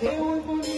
ঢেউ বলি